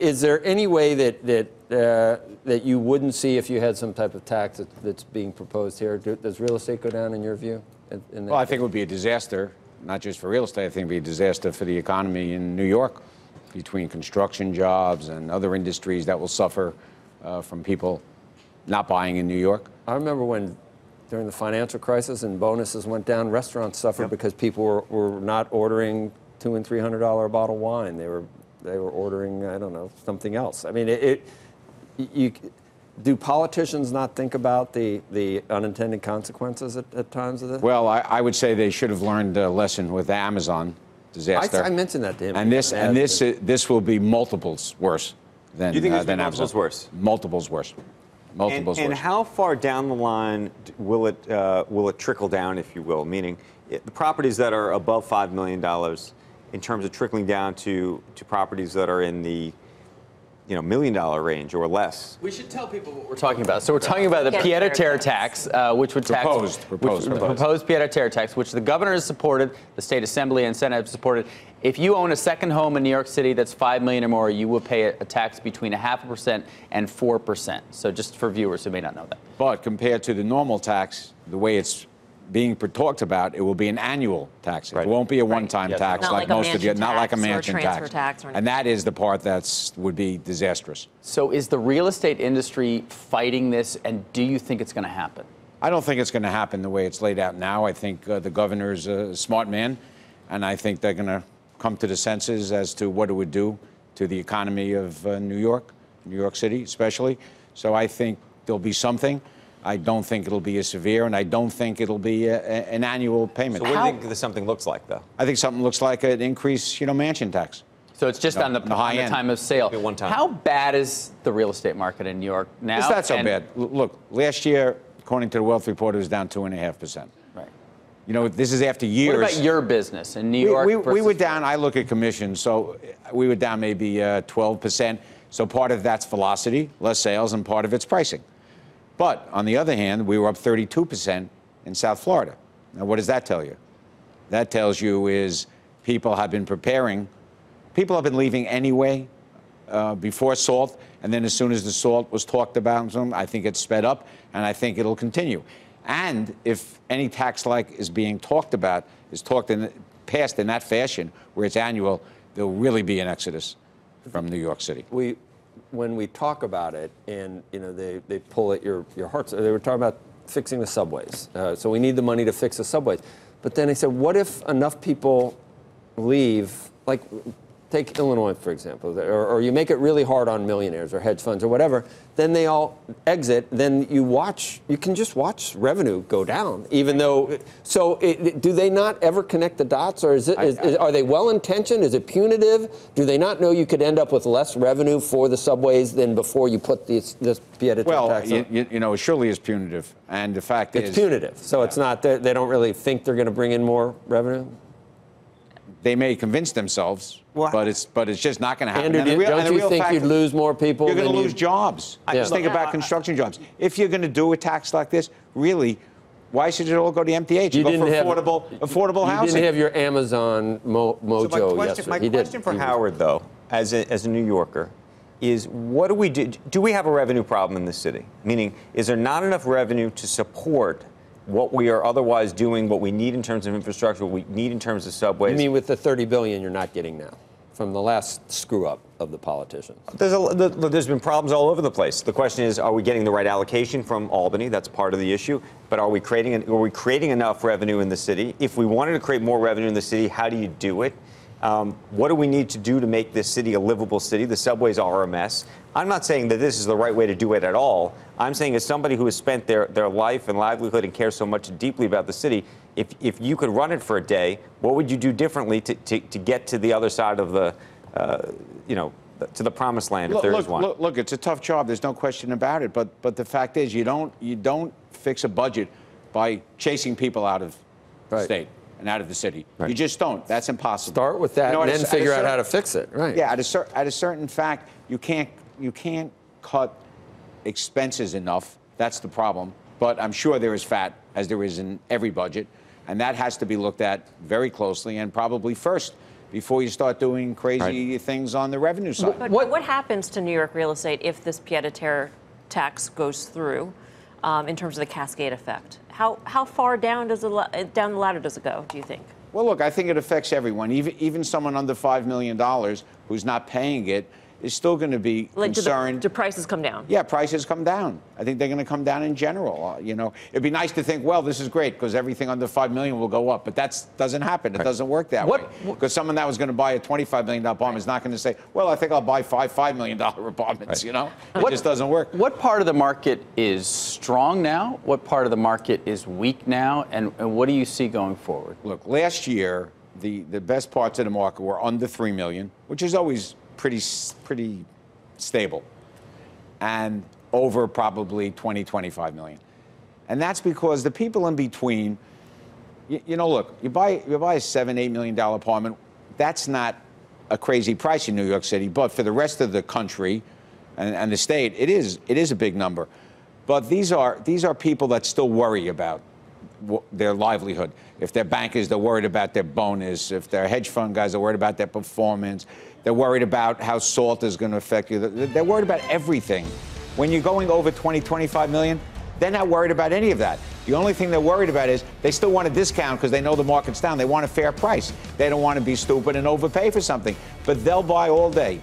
Is there any way that that uh, that you wouldn't see if you had some type of tax that, that's being proposed here? Do, does real estate go down in your view? In, in Well, I think it would be a disaster, not just for real estate. I think it would be a disaster for the economy in New York, between construction jobs and other industries that will suffer uh, from people not buying in New York. I remember when during the financial crisis and bonuses went down, restaurants suffered because people were, were not ordering two and three hundred dollar a bottle of wine. They were they were ordering I don't know something else. I mean, it, it you do politicians not think about the the unintended consequences at, at times of this? Well, I, I would say they should have learned a lesson with the Amazon I, disaster. I mentioned that to him. and this and this uh, this will be multiples worse than You think uh, this will than multiples Amazon. worse? Multiples worse. And, Multiples and worse. how far down the line will it uh, will it trickle down, if you will? Meaning, it, the properties that are above five million dollars, in terms of trickling down to to properties that are in the you know million dollar range or less. We should tell people what we're talking about. So we're talking about the Get Pieta their Terra tax. tax, uh, which would tax Proposed, which- proposed, the proposed. proposed pied-à-terre tax, which the governor has supported, the state assembly and senate have supported. If you own a second home in New York City that's five million or more, you will pay a, a tax between a half a percent and four percent. So just for viewers who may not know that. But compared to the normal tax, the way it's being talked about, it will be an annual tax. Right. It won't be a one-time Yes. tax Not like, like most of you, mansion not like a tax or mansion tax. tax or and that is the part that would be disastrous. So is the real estate industry fighting this, and do you think it's going to happen? I don't think it's going to happen the way it's laid out now. I think uh, the governor's a smart man, and I think they're going to come to the senses as to what it would do to the economy of uh, New York, New York City especially. So I think there'll be something. I don't think it'll be as severe, and I don't think it'll be a, a- an annual payment. So what do you think this something looks like, though? I think something looks like an increase, you know, mansion tax. So it's just No, on the, the high on the time of sale. Be one time. How bad is the real estate market in New York now? It's not so And- bad. L- Look, last year, according to the Wealth Report, it was down two and a half percent. Right. You know, this is after years. What about your business in New York? we, we versus- were down. I look at commissions, so we were down maybe uh, 12%. So part of that's velocity, less sales, and part of it's pricing. But on the other hand, we were up 32% in South Florida. Now, what does that tell you? That tells you is people have been preparing. People have been leaving anyway uh, before SALT, and then as soon as the SALT was talked about, I think it sped up, and I think it'll continue. And if any tax like is being talked about is talked in passed in that fashion, where it's annual, there'll really be an exodus from New York City. we when we talk about it and you know they, they pull at your, your hearts they were talking about fixing the subways. Uh, so we need the money to fix the subways. But then they said what if enough people leave? Like take illinois for example or, or you make it really hard on millionaires or hedge funds or whatever then they all exit then you watch you can just watch revenue go down even though so it, do they not ever connect the dots or is it is, is- are they well intentioned? Is it punitive? Do they not know you could end up with less revenue for the subways than before you put this this Pieta Well, tax you, on? you, you know, it surely is punitive, and the fact it's is, punitive so it's not they they don't really think they're going to bring in more revenue they may convince themselves, Well, but it's but it's just not going to happen. Andrew, And the do- real- and don't the you think fact you'd lose more people You're going than to you- lose jobs. Yeah. Just think about construction jobs. If you're going to do a tax like this, really, why should it all go to MTA? You go didn't for have- affordable, affordable you housing. didn't have your amazon mo- mojo So my question, yesterday my he did. question for He was- Howard, though, as a, as a New Yorker, is what do we do? Do we have a revenue problem in the city? Meaning, is there not enough revenue to support what we are otherwise doing, what we need in terms of infrastructure, what we need in terms of subways? You mean with the 30 billion you're not getting now from the last screw up of the politicians? There's, a, there's been problems all over the place. The question is, are we getting the right allocation from Albany? That's part of the issue. But are we creating are we creating enough revenue in the city? If we wanted to create more revenue in the city, how do you do it? Um, what do we need to do to make this city a livable city? The subways are a mess. I'm not saying that this is the right way to do it at all. I'm saying, as somebody who has spent their, their life and livelihood and cares so much deeply about the city, if, if you could run it for a day, what would you do differently to, to, to get to the other side of the, uh, you know, to the promised land, if Look, there is look, one? look, look, it's a tough job. There's no question about it. But but the fact is, you don't you don't fix a budget by chasing people out of Right. state and out of the city. Right. You just don't. That's impossible. Start with that You know, and at a then a figure out how to fix it. Right. Yeah, at a, cer- at a certain fact, you can't you can't cut expenses enough. That's the problem. But I'm sure there is fat, as there is in every budget, and that has to be looked at very closely and probably first before you start doing crazy things on the revenue side. But what, what happens to New York real estate if this pied-à-terre tax goes through um, in terms of the cascade effect? How, how far down, does the, down the ladder does it go, do you think? Well, look, I think it affects everyone. Even even someone under five million dollars who's not paying it is still going to be Like, do, the, concerned. do prices come down? yeah, prices come down. I think they're going to come down in general. Uh, you know, it'd be nice to think, well, this is great because everything under five million will go up, but that doesn't happen. It doesn't work that What- way. Because someone that was going to buy a twenty-five million dollar apartment is not going to say, well, I think I'll buy five five million dollar apartments. You know, it What- just doesn't work. What part of the market is strong now? What part of the market is weak now? And, and what do you see going forward? Look, last year, the, the best parts of the market were under 3 million, which is always pretty, pretty stable, and over probably 20, 25 million. And that's because the people in between, you, you know, look, you buy, you buy a seven, eight million dollar apartment, that's not a crazy price in New York City, but for the rest of the country and, and the state, it is, it is a big number. But these are, these are people that still worry about their livelihood. If they're bankers, they're worried about their bonus. If they're hedge fund guys, they're worried about their performance. They're worried about how SALT is going to affect you. They're worried about everything. When you're going over 20, 25 million, they're not worried about any of that. The only thing they're worried about is they still want a discount because they know the market's down. They want a fair price. They don't want to be stupid and overpay for something. But they'll buy all day